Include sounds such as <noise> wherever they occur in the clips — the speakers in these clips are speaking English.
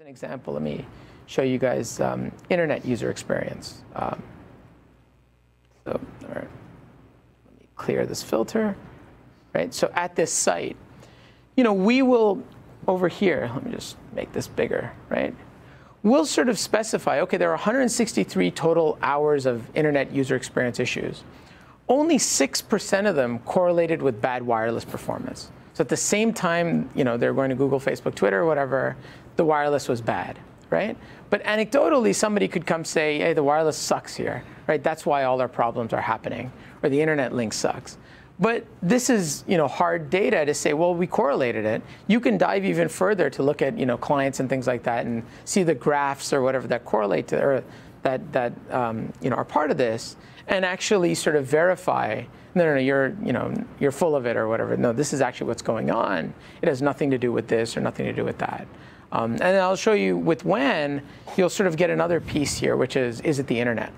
An example, let me show you guys um, internet user experience. Um, so, all right, let me clear this filter, right? So at this site, you know, we will, over here, let me just make this bigger, right? We'll sort of specify, okay, there are 163 total hours of internet user experience issues. Only 6% of them correlated with bad wireless performance. So at the same time, you know, they're going to Google, Facebook, Twitter, whatever, the wireless was bad, right? But anecdotally, somebody could come say, hey, the wireless sucks here, right? That's why all our problems are happening, or the internet link sucks. But this is you know, hard data to say, well, we correlated it. You can dive even further to look at you know, clients and things like that and see the graphs or whatever that correlate to, or that, that um, you know, are part of this and actually sort of verify, no, no, no, you're, you know, you're full of it or whatever. No, this is actually what's going on. It has nothing to do with this or nothing to do with that. Um, and I'll show you with when, you'll sort of get another piece here, which is, is it the internet,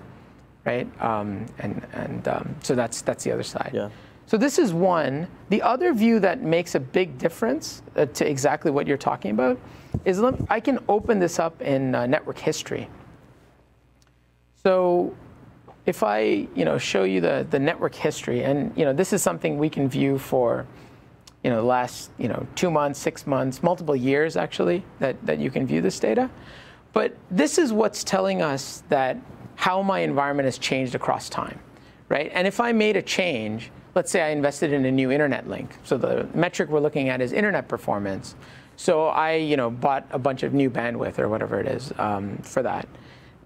right? Um, and and um, so that's, that's the other side. Yeah. So this is one. The other view that makes a big difference uh, to exactly what you're talking about is let, I can open this up in uh, network history. So if I you know, show you the, the network history, and you know, this is something we can view for you know, the last you know, two months, six months, multiple years actually, that, that you can view this data. But this is what's telling us that how my environment has changed across time, right? And if I made a change, let's say I invested in a new internet link. So the metric we're looking at is internet performance. So I, you know, bought a bunch of new bandwidth or whatever it is um, for that.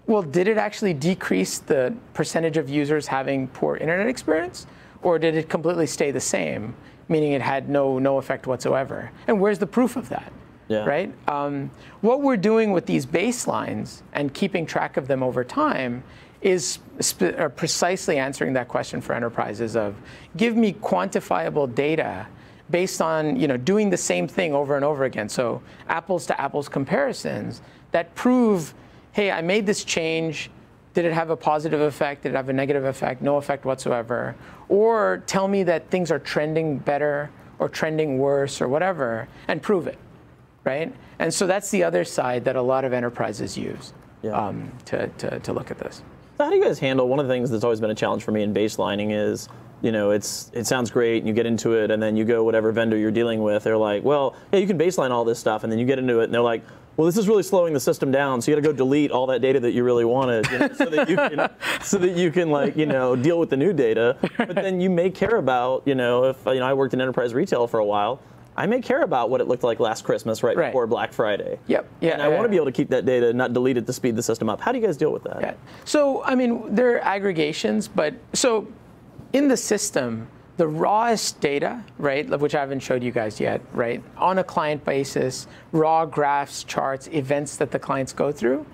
Well, did it actually decrease the percentage of users having poor internet experience, or did it completely stay the same, meaning it had no no effect whatsoever? And where's the proof of that? Yeah. Right. Um, what we're doing with these baselines and keeping track of them over time is sp- precisely answering that question for enterprises of give me quantifiable data based on you know doing the same thing over and over again so apples to apples comparisons that prove hey i made this change. Did it have a positive effect? Did it have a negative effect? No effect whatsoever. Or tell me that things are trending better or trending worse or whatever and prove it right? And so that's the other side that a lot of enterprises use Yeah. um, to, to, to look at this. So how do you guys handle one of the things that's always been a challenge for me in baselining is you know it's it sounds great and you get into it and then you go whatever vendor you're dealing with they're like well yeah you can baseline all this stuff and then you get into it and they're like well this is really slowing the system down so you got to go delete all that data that you really wanted you know, so that you can so that you can like you know deal with the new data but then you may care about you know if you know I worked in enterprise retail for a while I may care about what it looked like last Christmas right, Right. before Black Friday Yep. Yeah, and I want yeah. to be able to keep that data not delete it to speed the system up how do you guys deal with that Yeah. So, I mean, there are aggregations, but so in the system, the rawest data, right, which I haven't showed you guys yet, right, on a client basis, raw graphs, charts, events that the clients go through,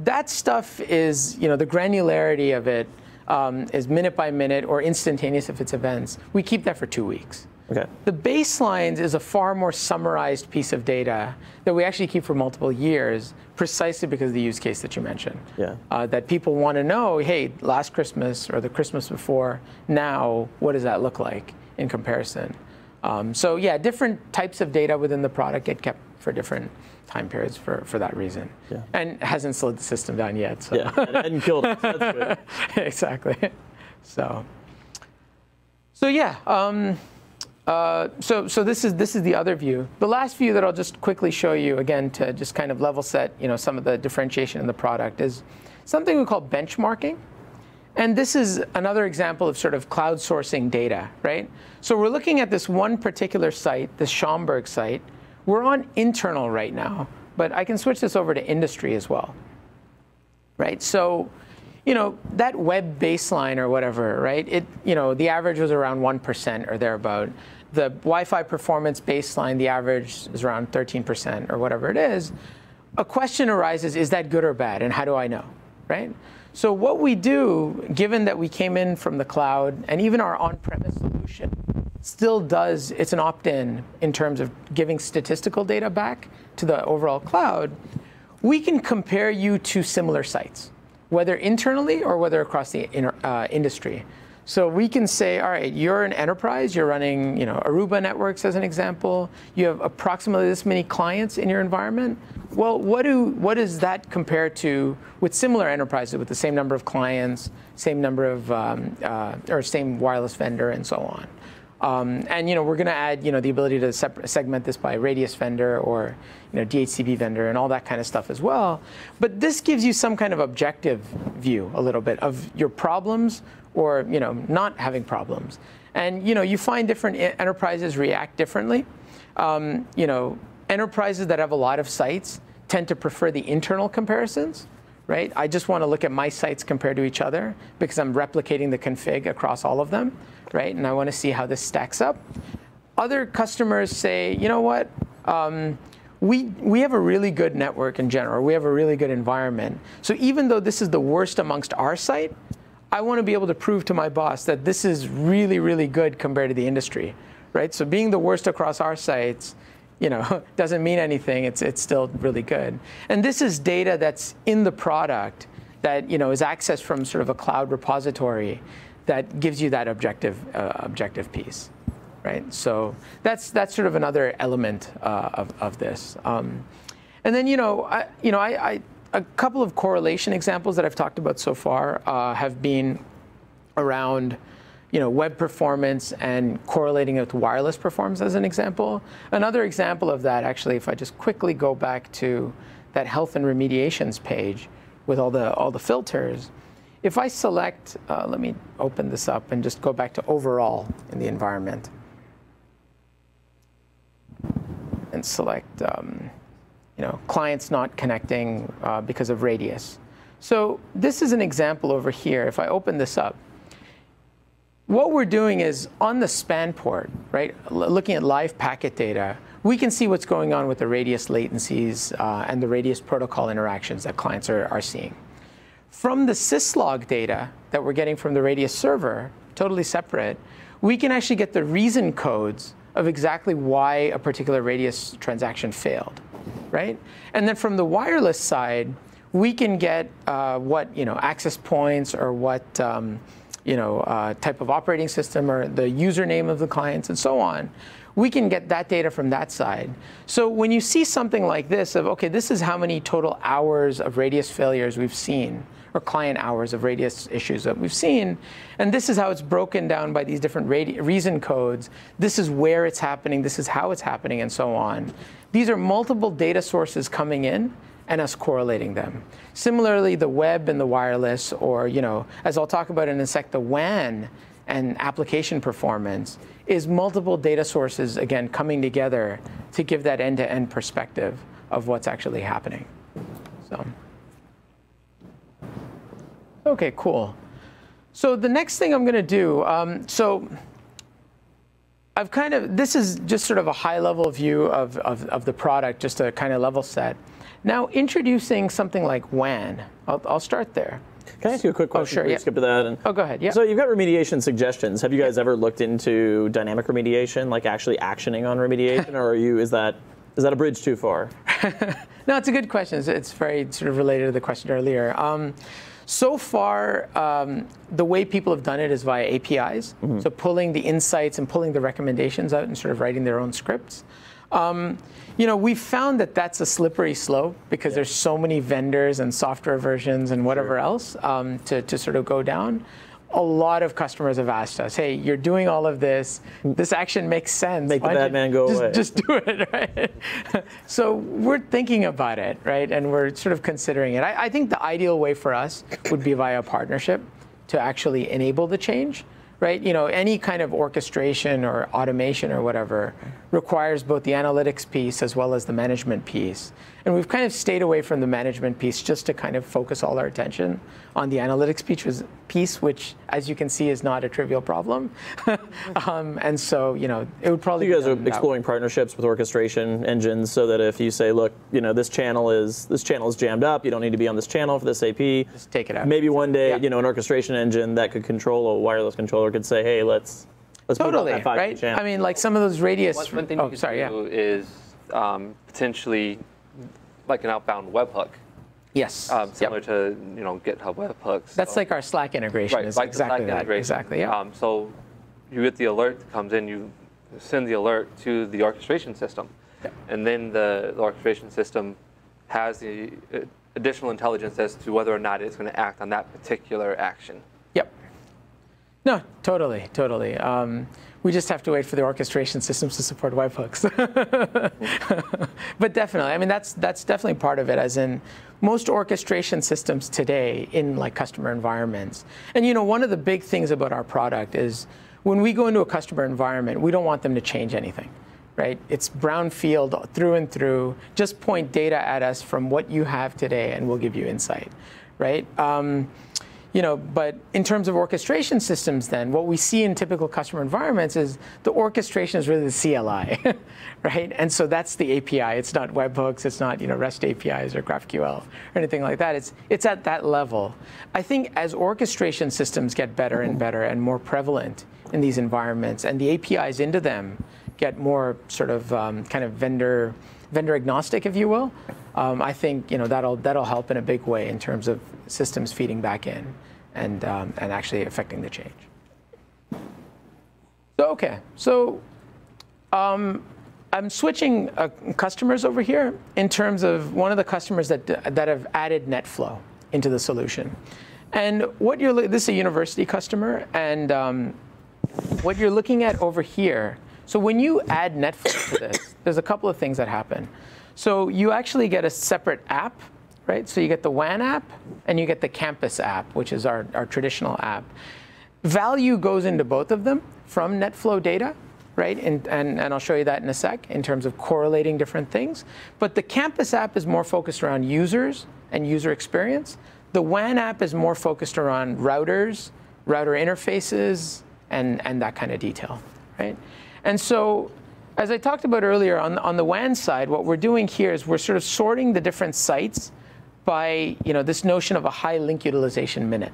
that stuff is, you know, the granularity of it um, is minute by minute or instantaneous if it's events. We keep that for two weeks. Okay The baselines is a far more summarized piece of data that we actually keep for multiple years, precisely because of the use case that you mentioned. Yeah. Uh, that people want to know, hey, last Christmas or the Christmas before, now, what does that look like in comparison? Um, so yeah, different types of data within the product get kept for different time periods for, for that reason. Yeah. And hasn't slowed the system down yet. So. yeah and, and killed it <laughs> exactly. So, so yeah. Um, uh, so, so this is this is the other view. The last view that I'll just quickly show you again to just kind of level set, you know, some of the differentiation in the product is something we call benchmarking. And this is another example of sort of cloud sourcing data, right? So we're looking at this one particular site, the Schaumburg site. We're on internal right now, but I can switch this over to industry as well right? So, you know, that web baseline or whatever, right? It, you know, the average was around 1% or thereabout. The Wi-Fi performance baseline, the average is around 13% or whatever it is. A question arises, is that good or bad? And how do I know, right? So what we do, given that we came in from the cloud and even our on-premise solution still does, it's an opt-in in terms of giving statistical data back to the overall cloud, we can compare you to similar sites, whether internally or whether across the uh, industry. So we can say, all right, you're an enterprise, you're running, you know, Aruba networks as an example. You have approximately this many clients in your environment. Well, what do what does that compare to with similar enterprises with the same number of clients, same number of um, uh, or same wireless vendor, and so on? Um, and you know we're going to add you know the ability to segment this by radius vendor or you know DHCP vendor and all that kind of stuff as well. But this gives you some kind of objective view a little bit of your problems or you know not having problems. And you know you find different enterprises react differently. Um, you know enterprises that have a lot of sites tend to prefer the internal comparisons right? I just want to look at my sites compared to each other because I'm replicating the config across all of them right? And I want to see how this stacks up. Other customers say, you know what? Um, we, we have a really good network in general. We have a really good environment. So even though this is the worst amongst our site, I want to be able to prove to my boss that this is really, really good compared to the industry, right? So being the worst across our sites, you know, <laughs> doesn't mean anything. It's, it's still really good. And this is data that's in the product that, you know, is accessed from sort of a cloud repository that gives you that objective uh, objective piece, right? So that's that's sort of another element uh, of of this. Um, and then you know I, you know I, I, a couple of correlation examples that I've talked about so far uh, have been around you know, web performance and correlating it with wireless performance as an example. Another example of that, actually, if I just quickly go back to that health and remediations page with all the all the filters, if I select, uh, let me open this up and just go back to overall in the environment. And select, um, you know, clients not connecting uh, because of radius. So this is an example over here. If I open this up, what we're doing is on the span port, right, looking at live packet data, we can see what's going on with the radius latencies uh, and the radius protocol interactions that clients are, are seeing. From the syslog data that we're getting from the Radius server, totally separate, we can actually get the reason codes of exactly why a particular Radius transaction failed, right? And then from the wireless side, we can get uh, what you know access points or what um, you know uh, type of operating system or the username of the clients and so on. We can get that data from that side. So when you see something like this of okay, this is how many total hours of radius failures we've seen or client hours of radius issues that we've seen. And this is how it's broken down by these different reason codes. This is where it's happening, this is how it's happening, and so on. These are multiple data sources coming in and us correlating them. Similarly, the web and the wireless, or you know, as I'll talk about in a sec, the WAN and application performance is multiple data sources again coming together to give that end-to-end perspective of what's actually happening. So. Okay, cool. So the next thing I'm going to do, um, so I've kind of, this is just sort of a high level view of, of, of the product, just a kind of level set. Now, introducing something like WAN, I'll, I'll start there. Can I ask you a quick oh, question? Oh, sure. Yeah. Skip to that. And, oh, go ahead. Yeah. So you've got remediation suggestions. Have you guys ever looked into dynamic remediation, like actually actioning on remediation, or are you? Is that is that a bridge too far? <laughs> no, it's a good question. It's, it's, very sort of related to the question earlier. Um, so far, um, the way people have done it is via APIs. Mm-hmm. So pulling the insights and pulling the recommendations out and sort of writing their own scripts. Um, you know, we've found that that's a slippery slope because yeah. there's so many vendors and software versions and whatever sure. else um, to, to sort of go down a lot of customers have asked us, "Hey, you're doing all of this. This action makes sense. Make Why the bad man go just, away. Just do it, <laughs> right?" so we're thinking about it, right, and we're sort of considering it. I, I think the ideal way for us would be via a partnership to actually enable the change right? You know, any kind of orchestration or automation or whatever requires both the analytics piece as well as the management piece. And we've kind of stayed away from the management piece just to kind of focus all our attention on the analytics piece, piece which, as you can see, is not a trivial problem. <laughs> um, and so, you know, it would probably. So you guys are exploring partnerships with orchestration engines, so that if you say, look, you know, this channel is this channel is jammed up, you don't need to be on this channel for this AP. Just take it out. Maybe one day, yeah. you know, an orchestration engine that could control a wireless controller could say, hey, let's let's totally, put that right? Channel. I mean, like some of those radius. One, one thing oh, you sorry, do yeah. is um, potentially like an outbound webhook. Yes. um, Yep. similar to you know GitHub webhooks. That's So- like our Slack integration. right, is like the Slack exactly that. integration. Exactly. Yeah. Um, so you get the alert that comes in, you send the alert to the orchestration system, Yep. and then the, the orchestration system has the uh, additional intelligence as to whether or not it's going to act on that particular action. No, totally, totally. Um, we just have to wait for the orchestration systems to support webhooks. <laughs> but definitely, I mean, that's that's definitely part of it. As in, most orchestration systems today in like customer environments, and you know, one of the big things about our product is when we go into a customer environment, we don't want them to change anything. Right? It's brownfield through and through. Just point data at us from what you have today, and we'll give you insight. Right? Um, you know, but in terms of orchestration systems, then what we see in typical customer environments is the orchestration is really the CLI, <laughs> right? And so that's the API. It's not webhooks. It's not you know REST APIs or GraphQL or anything like that. It's it's at that level. I think as orchestration systems get better and better and more prevalent in these environments, and the APIs into them get more sort of um, kind of vendor vendor agnostic, if you will. Um, I think you know that'll that'll help in a big way in terms of systems feeding back in and um, and actually affecting the change. So okay, so um, I'm switching uh, customers over here in terms of one of the customers that that have added NetFlow into the solution, and what you're this is a university customer, and um, what you're looking at over here. So when you add NetFlow to this, there's a couple of things that happen. So you actually get a separate app, right? So you get the WAN app and you get the campus app, which is our, our traditional app. Value goes into both of them from NetFlow data, right? And, and, and I'll show you that in a sec in terms of correlating different things. But the campus app is more focused around users and user experience. The WAN app is more focused around routers, router interfaces, and, and that kind of detail, right? And so as I talked about earlier, on, on the WAN side, what we're doing here is we're sort of sorting the different sites by you know, this notion of a high link utilization minute.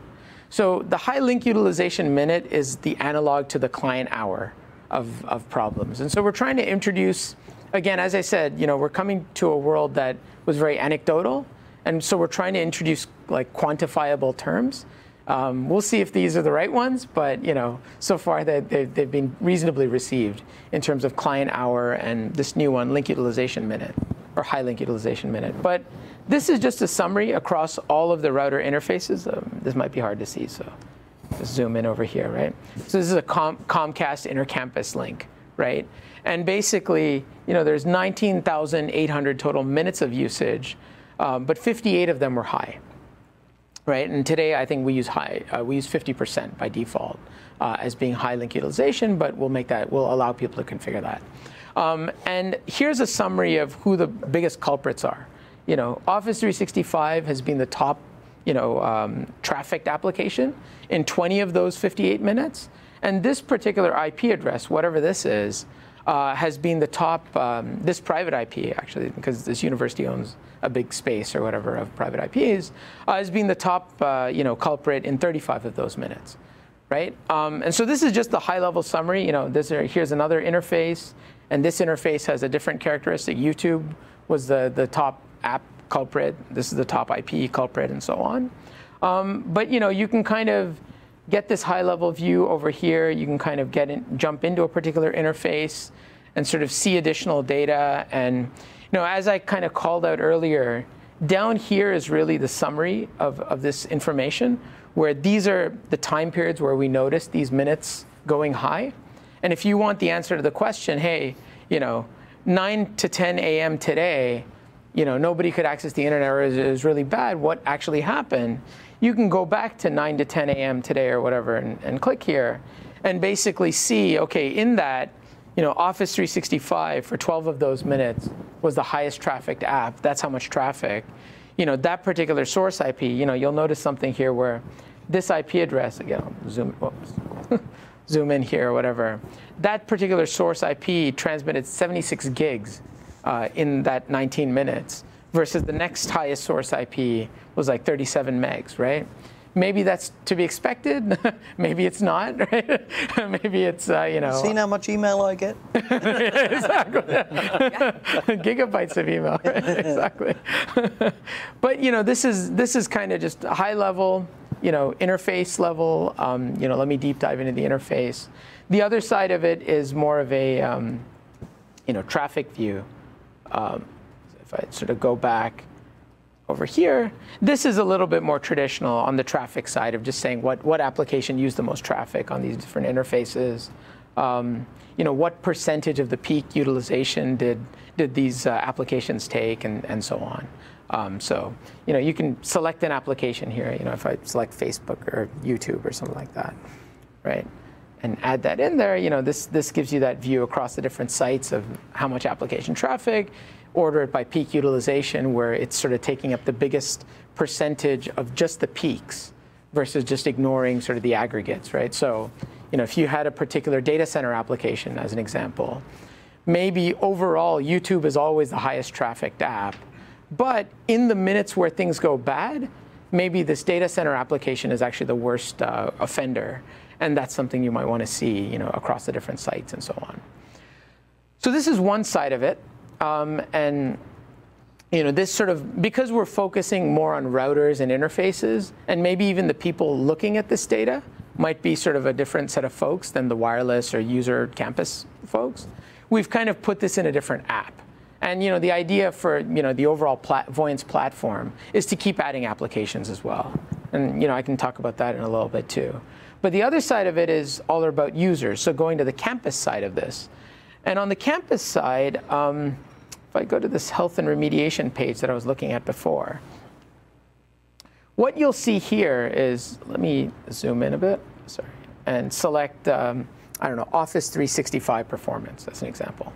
So the high link utilization minute is the analog to the client hour of, of problems. And so we're trying to introduce, again, as I said, you know, we're coming to a world that was very anecdotal. And so we're trying to introduce like quantifiable terms. Um, we'll see if these are the right ones, but you know, so far they, they, they've been reasonably received in terms of client hour and this new one, link utilization minute, or high link utilization minute. But this is just a summary across all of the router interfaces. Um, this might be hard to see, so just zoom in over here, right? So this is a Com- Comcast intercampus link, right? And basically, you know, there's 19,800 total minutes of usage, um, but 58 of them were high right? And today, I think we use high. Uh, we use 50% by default uh, as being high link utilization, but we'll make that. We'll allow people to configure that. Um, and here's a summary of who the biggest culprits are. You know, Office 365 has been the top, you know, um, trafficked application in 20 of those 58 minutes. And this particular IP address, whatever this is, uh, has been the top, um, this private IP actually, because this university owns a big space or whatever of private IPs, uh, has been the top, uh, you know, culprit in 35 of those minutes, right? Um, and so this is just the high-level summary. You know, this are, here's another interface, and this interface has a different characteristic. YouTube was the the top app culprit. This is the top IP culprit, and so on. Um, but you know, you can kind of get this high-level view over here. You can kind of get in, jump into a particular interface and sort of see additional data. And know, as I kind of called out earlier, down here is really the summary of, of this information, where these are the time periods where we notice these minutes going high. And if you want the answer to the question, hey, you know, 9 to 10 a.m. today, you know, nobody could access the internet or it was really bad, what actually happened? You can go back to 9 to 10 a.m. today or whatever and, and click here and basically see, okay, in that, you know, Office 365 for 12 of those minutes was the highest trafficked app. That's how much traffic. You know, that particular source IP, you know, you'll notice something here where this IP address, again, I'll zoom, <laughs> zoom in here or whatever, that particular source IP transmitted 76 gigs uh, in that 19 minutes versus the next highest source IP was like 37 megs, right? Maybe that's to be expected. <laughs> maybe it's not. <laughs> Right? <laughs> maybe it's uh, you know Seen how much email I get? Exactly. Gigabytes of email. Right? exactly. but you know this is this is kind of just high level, you know, interface level. Um, you know, let me deep dive into the interface. The other side of it is more of a um, you know traffic view. Um, if I sort of go back over here, this is a little bit more traditional on the traffic side of just saying what, what application used the most traffic on these different interfaces. Um, you know, what percentage of the peak utilization did, did these uh, applications take and, and so on. Um, so, you know, you can select an application here, you know, if I select Facebook or YouTube or something like that, right? And add that in there, you know, this, this gives you that view across the different sites of how much application traffic, order it by peak utilization, where it's sort of taking up the biggest percentage of just the peaks versus just ignoring sort of the aggregates, right? So, you know, if you had a particular data center application, as an example, maybe overall YouTube is always the highest trafficked app, but in the minutes where things go bad, maybe this data center application is actually the worst uh, offender, and that's something you might want to see, you know, across the different sites and so on. So this is one side of it. Um, and you know, this sort of, because we're focusing more on routers and interfaces, and maybe even the people looking at this data might be sort of a different set of folks than the wireless or user campus folks, we've kind of put this in a different app. And you know, the idea for you know, the overall plat Voyance platform is to keep adding applications as well. And you know, I can talk about that in a little bit too. But the other side of it is all about users, so going to the campus side of this. And on the campus side, um, if I go to this health and remediation page that I was looking at before, what you'll see here is, let me zoom in a bit, sorry, and select, um, I don't know, Office 365 performance, as an example.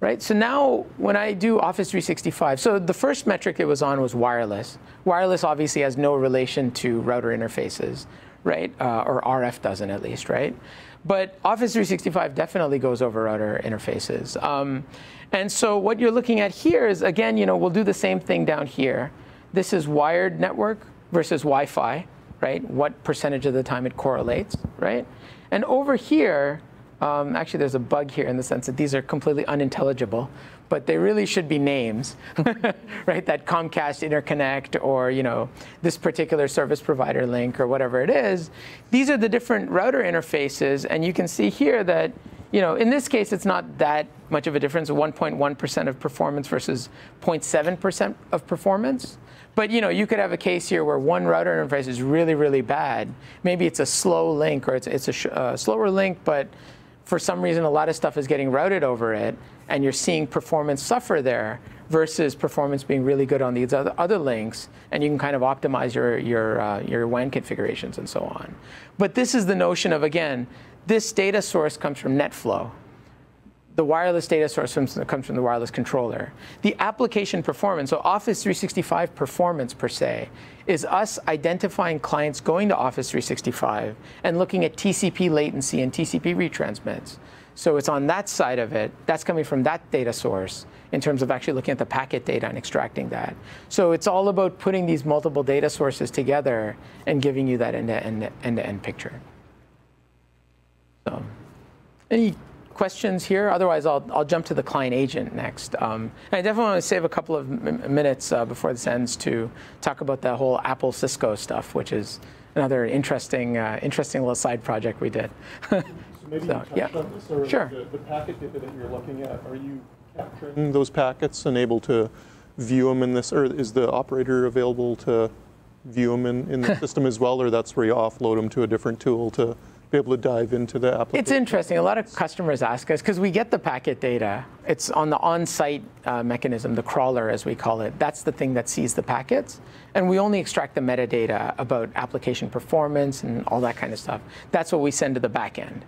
Right, so now when I do Office 365, so the first metric it was on was wireless. Wireless obviously has no relation to router interfaces, right? Uh, or RF doesn't at least, right? But Office 365 definitely goes over router interfaces. Um, and so what you're looking at here is, again, you know, we'll do the same thing down here. This is wired network versus Wi-Fi, right? What percentage of the time it correlates, right? And over here, um, actually, there's a bug here in the sense that these are completely unintelligible, but they really should be names, <laughs> right? That Comcast interconnect or you know this particular service provider link or whatever it is. These are the different router interfaces, and you can see here that you know, in this case, it's not that much of a difference, 1.1% of performance versus 0.7% of performance. But you know, you could have a case here where one router interface is really, really bad. Maybe it's a slow link or it's, it's a uh, slower link, but for some reason a lot of stuff is getting routed over it, and you're seeing performance suffer there versus performance being really good on these other, links, and you can kind of optimize your, your, uh, your WAN configurations and so on. But this is the notion of, again, this data source comes from NetFlow. The wireless data source comes from the wireless controller. The application performance, so Office 365 performance per se, is us identifying clients going to Office 365 and looking at TCP latency and TCP retransmits. So it's on that side of it, that's coming from that data source in terms of actually looking at the packet data and extracting that. So it's all about putting these multiple data sources together and giving you that end-to-end, end-to-end picture. So, any questions here? Otherwise, I'll, I'll jump to the client agent next. Um, I definitely want to save a couple of minutes uh, before this ends to talk about the whole Apple Cisco stuff, which is another interesting, uh, interesting little side project we did. <laughs> so maybe so, yeah. This, sure. The, the, packet data that you're looking at, are you capturing those packets and able to view them in this, or is the operator available to view them in, in the <laughs> system as well, or that's where you offload them to a different tool to be able to dive into the application? It's interesting. A lot of customers ask us because we get the packet data. It's on the on-site uh, mechanism, the crawler as we call it. That's the thing that sees the packets, and we only extract the metadata about application performance and all that kind of stuff. That's what we send to the back end.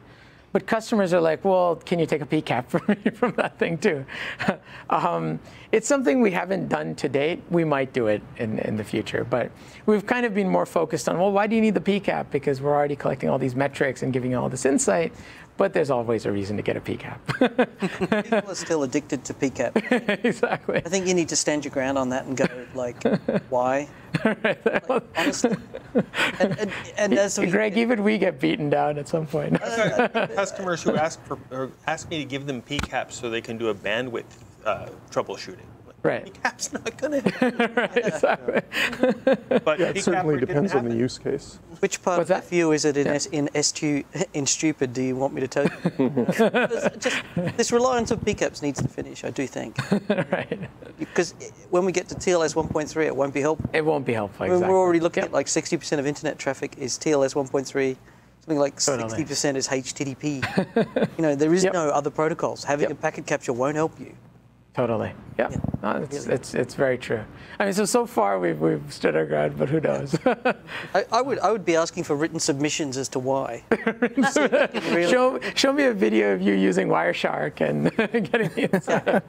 But customers are like, well, can you take a PCAP from me <laughs> from that thing too? <laughs> um, it's something we haven't done to date. We might do it in, in the future. But we've kind of been more focused on, well, why do you need the PCAP? Because we're already collecting all these metrics and giving you all this insight. but there's always a reason to get a PCAP. <laughs> People are still addicted to PCAP. exactly. I think you need to stand your ground on that and go like, why? Like, honestly. And, and, and as we, <laughs> Greg, even we get beaten down at some point. <laughs> customers who ask for or ask me to give them PCAPs so they can do a bandwidth uh, troubleshooting. Like, Right. <laughs> PCAP's not going <laughs> to. exactly. <laughs> But Yeah, it PCAP certainly depends on the use case. which part What's of that? the view is it in, S, in S2, in stupid, do you want me to tell you? Just, this reliance of PCAPs needs to finish, I do think. right. Because when we get to TLS 1.3, it won't be helpful. It won't be helpful. I mean, Exactly. We're already looking Yep. at like 60% of internet traffic is TLS 1.3. Something like 60% is HTTP. you know, there is Yep. no other protocols. Having Yep. a packet capture won't help you. Totally. Yeah. No, it's, it's, it's very true. I mean, so so far we've, we've stood our ground, but who knows? <laughs> I, I would I would be asking for written submissions as to why. <laughs> Really? show, show me a video of you using Wireshark and <laughs> getting the inside.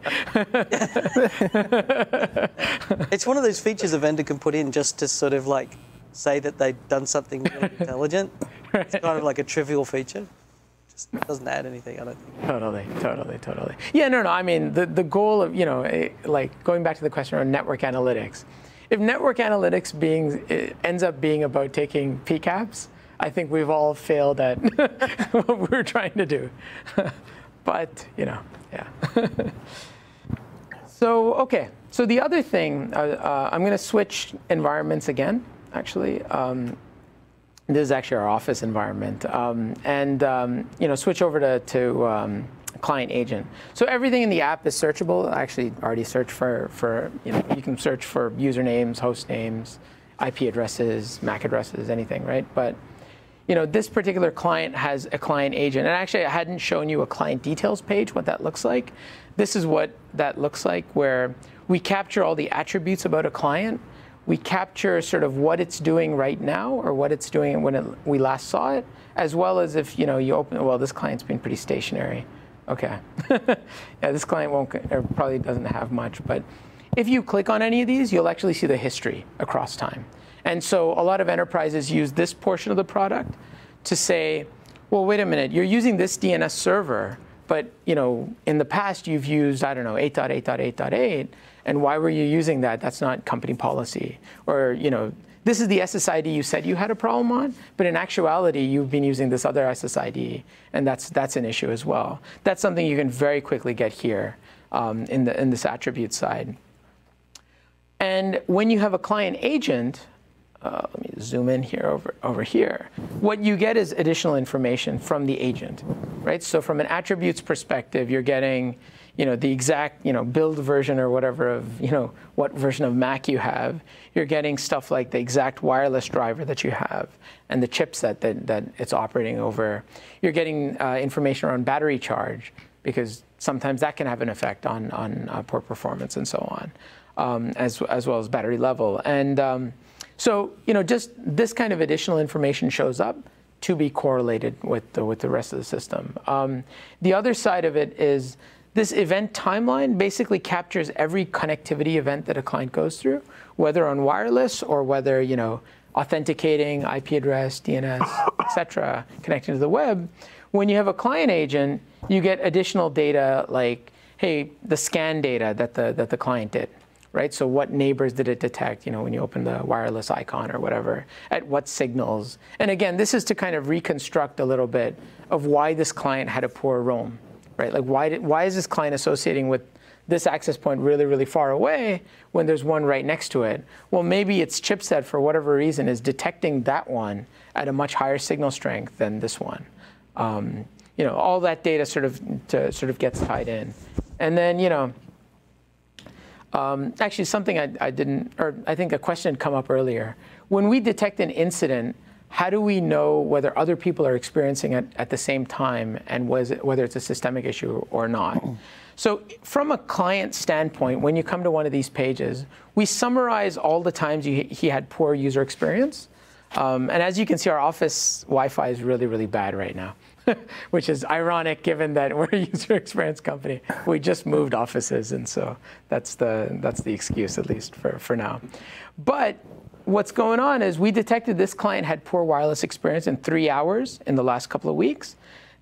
It's one of those features a vendor can put in just to sort of like say that they've done something really intelligent. It's kind of like a trivial feature. Just doesn't add anything, I don't think. Totally, totally, totally. Yeah, no, no. I mean, the, the goal of, you know, like going back to the question around network analytics, if network analytics being ends up being about taking PCAPs, I think we've all failed at <laughs> what we're trying to do. <laughs> but, you know, yeah. <laughs> so, okay. So the other thing, uh, uh, I'm going to switch environments again, actually. Um, this is actually our office environment, um, and um, you know, switch over to, to um, client agent. So everything in the app is searchable. I actually already searched for for you know, you can search for usernames, host names, IP addresses, MAC addresses, anything, right? But you know, this particular client has a client agent, and actually, I hadn't shown you a client details page, what that looks like. This is what that looks like, where we capture all the attributes about a client we capture sort of what it's doing right now or what it's doing when it, we last saw it, as well as if you know you open. Well, this client's been pretty stationary. Okay, <laughs> yeah, this client won't probably doesn't have much, but if you click on any of these, you'll actually see the history across time. And so a lot of enterprises use this portion of the product to say, well, wait a minute, you're using this DNS server, but you know, in the past you've used I don't know 8.8.8.8 and why were you using that? That's not company policy. Or, you know, this is the SSID you said you had a problem on, but in actuality, you've been using this other SSID, and that's, that's an issue as well. That's something you can very quickly get here um, in, the, in this attribute side. And when you have a client agent, uh, let me zoom in here over, over here. What you get is additional information from the agent, right? So from an attributes perspective, you're getting, you know, the exact, you know, build version or whatever of, you know, what version of Mac you have. You're getting stuff like the exact wireless driver that you have and the chipset that, that it's operating over. You're getting uh, information around battery charge because sometimes that can have an effect on, on uh, poor performance and so on, um, as, as well as battery level. And um, so, you know, just this kind of additional information shows up to be correlated with the, with the rest of the system. Um, the other side of it is this event timeline basically captures every connectivity event that a client goes through, whether on wireless or whether, you know, authenticating, IP address, DNS, et cetera, connecting to the web. When you have a client agent, you get additional data like, hey, the scan data that the, that the client did right? So what neighbors did it detect, you know, when you open the wireless icon or whatever, at what signals? And again, this is to kind of reconstruct a little bit of why this client had a poor roam, right? Like why, did, why is this client associating with this access point really, really far away when there's one right next to it? Well, maybe its chipset, for whatever reason, is detecting that one at a much higher signal strength than this one. Um, you know, all that data sort of, to, sort of gets tied in. And then, you know, um, actually, something I, I, didn't, or I think a question had come up earlier. When we detect an incident, how do we know whether other people are experiencing it at the same time and was it, whether it's a systemic issue or not? So, from a client standpoint, when you come to one of these pages, we summarize all the times you, he had poor user experience. Um, and as you can see, our office Wi Fi is really, really bad right now. <laughs> which is ironic given that we're a <laughs> user experience company. We just moved offices, and so that's the that's the excuse at least for, for now. But what's going on is we detected this client had poor wireless experience in three hours in the last couple of weeks.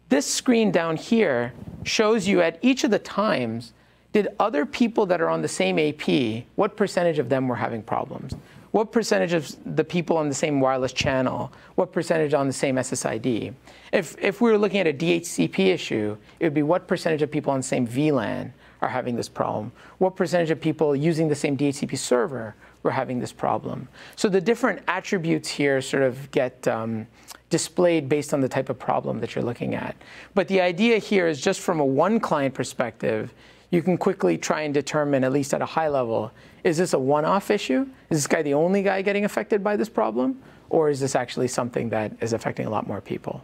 This screen down here shows you at each of the times, did other people that are on the same AP, what percentage of them were having problems? What percentage of the people on the same wireless channel? What percentage on the same SSID? If, if we were looking at a DHCP issue, it would be what percentage of people on the same VLAN are having this problem? What percentage of people using the same DHCP server were having this problem? So the different attributes here sort of get um, displayed based on the type of problem that you're looking at. But the idea here is just from a one client perspective, you can quickly try and determine, at least at a high level, is this a one-off issue? Is this guy the only guy getting affected by this problem? Or is this actually something that is affecting a lot more people?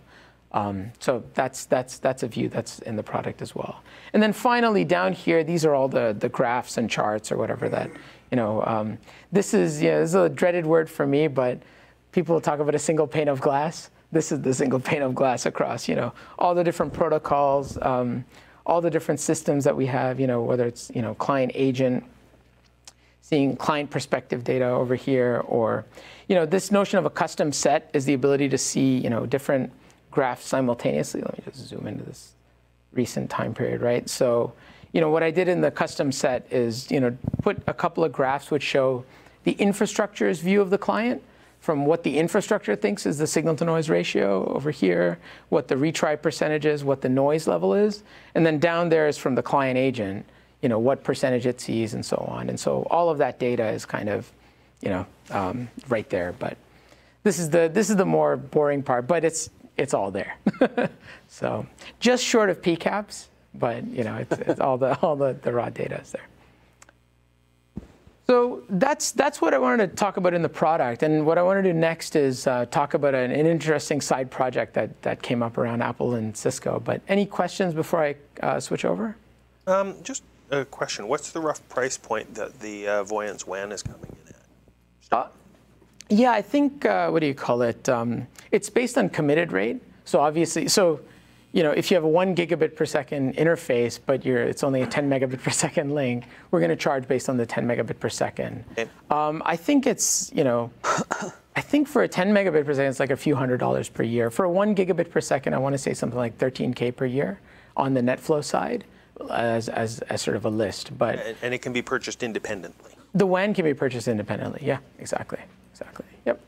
Um, so that's, that's, that's a view that's in the product as well. And then finally, down here, these are all the, the graphs and charts or whatever that, you know, um, this is, you know, this is a dreaded word for me, but people talk about a single pane of glass. This is the single <laughs> pane of glass across, you know, all the different protocols, um, all the different systems that we have, you know, whether it's, you know, client agent, seeing client perspective data over here, or, you know, this notion of a custom set is the ability to see, you know, different graphs simultaneously. Let me just zoom into this recent time period, right? So, you know, what I did in the custom set is, you know, put a couple of graphs which show the infrastructure's view of the client from what the infrastructure thinks is the signal to noise ratio over here, what the retry percentage is, what the noise level is, and then down there is from the client agent, you know, what percentage it sees and so on. And so all of that data is kind of, you know, um, right there. But this is the this is the more boring part, but it's it's all there. <laughs> so just short of PCAPs, but you know, it's, it's all the <laughs> all the, the raw data is there. So that's that's what I wanted to talk about in the product, and what I want to do next is uh, talk about an, an, interesting side project that that came up around Apple and Cisco. But any questions before I uh, switch over? Um, just a question: What's the rough price point that the uh, Voyance WAN is coming in at? Uh, yeah, I think uh, what do you call it? Um, it's based on committed rate. So obviously, so you know, if you have a one gigabit per second interface, but it's only a 10 megabit per second link, we're going to charge based on the 10 megabit per second. Okay. Um, I think it's, you know, I think for a 10 megabit per second, it's like a few hundred dollars per year. For a one gigabit per second, I want to say something like 13K per year on the NetFlow side as, as, as sort of a list. But and, and it can be purchased independently. The WAN can be purchased independently. Yeah, exactly. Exactly. Yep.